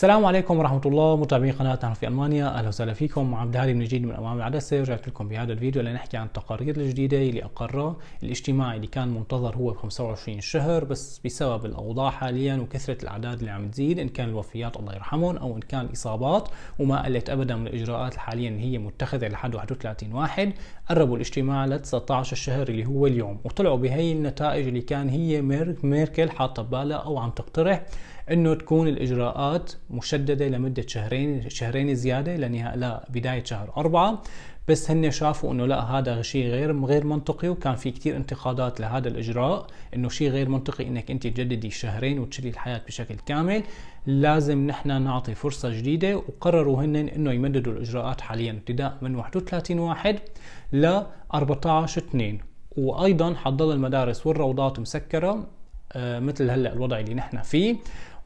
السلام عليكم ورحمة الله. متابعين قناة نحن في ألمانيا. أهلا وسهلا فيكم. عبد الهادي من جديد من أمام العدسة. رجعت لكم بهذا الفيديو لنحكي عن التقارير الجديدة اللي أقرها. الاجتماعي اللي كان منتظر هو ب 25 شهر بس بسبب الأوضاع حاليا وكثرة الأعداد اللي عم تزيد إن كان الوفيات الله يرحمهم أو إن كان الإصابات وما قلت أبدا من الإجراءات حاليا اللي هي متخذة لحد 31 واحد قربوا الاجتماع ل 19 الشهر اللي هو اليوم وطلعوا بهي النتائج اللي كان هي ميركل حاطة ببالها أو عم تقترح إنه تكون الإجراءات مشددة لمدة شهرين شهرين زيادة لبداية شهر أربعة. بس هن شافوا إنه لا هذا شيء غير غير منطقي وكان في كثير انتقادات لهذا الإجراء إنه شيء غير منطقي إنك انت تجددي شهرين وتشيلي الحياة بشكل كامل. لازم نحن نعطي فرصة جديدة وقرروا هن إنه يمددوا الإجراءات حاليا. ابتداء من 31 واحد ل 14 2 وأيضا حتضل المدارس والروضات مسكرة آه، مثل هلأ الوضع اللي نحن فيه.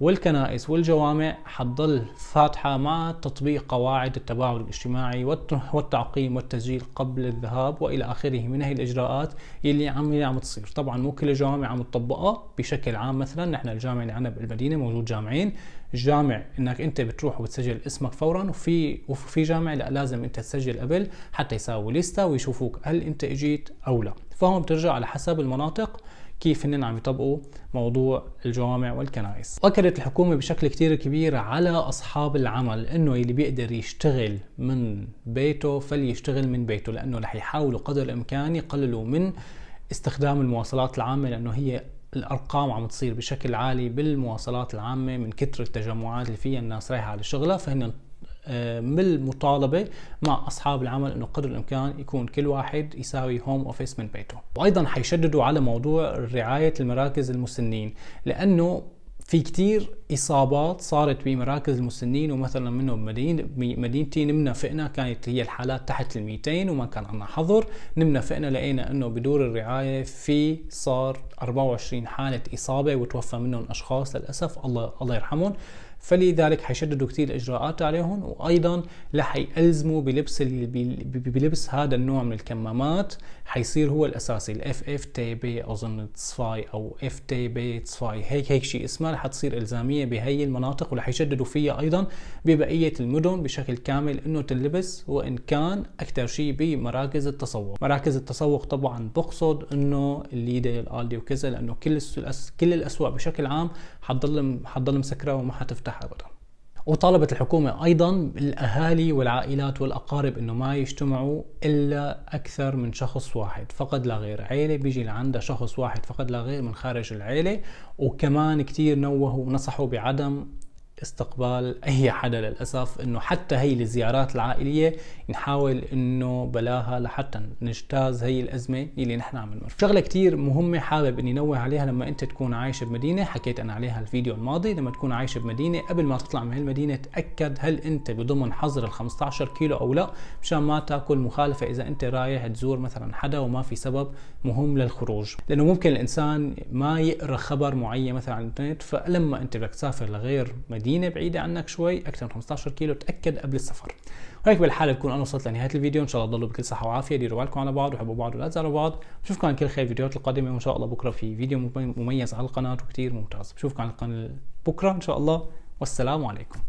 والكنائس والجوامع حتضل فاتحة مع تطبيق قواعد التباعد الاجتماعي والتعقيم والتسجيل قبل الذهاب وإلى آخره من هي الإجراءات اللي عم عم تصير. طبعا مو كل الجوامع عم تطبقها بشكل عام. مثلا نحن الجامع اللي عندنا بالمدينة موجود جامعين. الجامع إنك أنت بتروح وبتسجل اسمك فورا وفي وفي جامع لا لازم أنت تسجل قبل حتى يساوي لسته ويشوفوك هل أنت إجيت أو لا. فهم بترجع على حسب المناطق كيف هن عم يطبقوا موضوع الجوامع والكنائس. واكدت الحكومة بشكل كتير كبير على أصحاب العمل إنه اللي بيقدر يشتغل من بيته فليشتغل من بيته لأنه رح يحاولوا قدر الإمكان يقللوا من استخدام المواصلات العامة لأنه هي الأرقام عم تصير بشكل عالي بالمواصلات العامة من كثر التجمعات اللي فيها الناس رايحة على شغلها فهن بالمطالبه مع أصحاب العمل إنه قدر الإمكان يكون كل واحد يساوي هوم اوفيس من بيته. وأيضا حيشددوا على موضوع رعاية المراكز المسنين لأنه في كتير إصابات صارت بمراكز المسنين ومثلا منه بمدينة مدينتي نمنا فقنا كانت هي الحالات تحت ال 200 وما كان عندنا حظر. نمنا فقنا لقينا إنه بدور الرعاية في صار 24 حالة إصابة وتوفى منهم أشخاص للأسف الله الله يرحمهم. فلذلك حيشددوا كثير الاجراءات عليهم وأيضا رح يلزموا بلبس بلبس هذا النوع من الكمامات. حيصير هو الأساسي الاف اف تي بي أظن تصفاي أو اف تي بي تصفاي هيك هيك شيء اسمها رح تصير إلزامية بهي المناطق ورح يشددوا فيها أيضا ببقية المدن بشكل كامل إنه تنلبس وإن كان أكثر شيء بمراكز التسوق. مراكز التسوق طبعا بقصد إنه ال Lidl ال Aldi وكذا لأنه كل كل الأسواق بشكل عام حتضل حتضل مسكرة وما حتفتح. ابدا. وطالبت الحكومة أيضا الأهالي والعائلات والأقارب أنه ما يجتمعوا إلا أكثر من شخص واحد فقط لا غير. عيلة بيجي لعندها شخص واحد فقط لا غير من خارج العيلة وكمان كتير نوهوا ونصحوا بعدم استقبال أي حدا للأسف إنه حتى هي الزيارات العائلية نحاول إنه بلاها لحتى نجتاز هي الأزمة اللي نحن عم نمر شغلة كثير مهمة حابب إني نوه عليها لما أنت تكون عايش بمدينة. حكيت أنا عليها الفيديو الماضي لما تكون عايش بمدينة قبل ما تطلع من هالمدينة تأكد هل أنت بضمن حظر ال 15 كيلو أو لا مشان ما تأكل مخالفة إذا أنت رايح تزور مثلا حدا وما في سبب مهم للخروج. لأنه ممكن الإنسان ما يقرأ خبر معين مثلا على الإنترنت فلما أنت بدك تسافر لغير مدينة مدينة بعيدة عنك شوي أكثر من 15 كيلو تأكد قبل السفر. وهيك بالحالة بكون أنا وصلت لنهاية الفيديو. إن شاء الله تضلوا بكل صحة وعافية ديروا بالكم على بعض وحبوا بعض ولا تزعلوا بعض. بشوفكم على كل خير الفيديوهات القادمة وإن شاء الله بكرة في فيديو مميز على القناة وكثير ممتاز. بشوفكم على القناة بكرة إن شاء الله. والسلام عليكم.